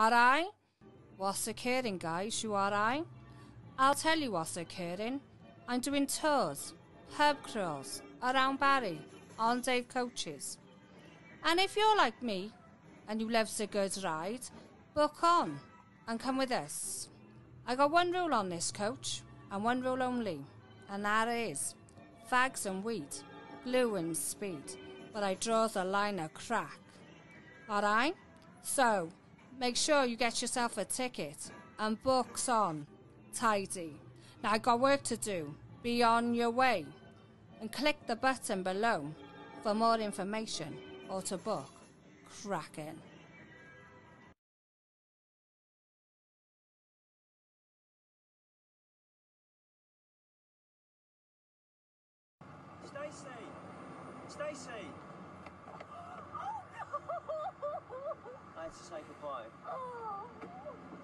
Alright? What's occurring, guys? You alright? I. I'll tell you what's occurring. I'm doing tours, herb crawls around Barry on Dave coaches. And if you're like me and you love a good ride, book on and come with us. I got one rule on this coach and one rule only, and that is fags and weed, glue and speed, but I draw the line a crack. Alright? So, make sure you get yourself a ticket and books on tidy. Now I got work to do. Be on your way. And click the button below for more information or to book. Cracking. Stacey! Stacey! I had time. Oh.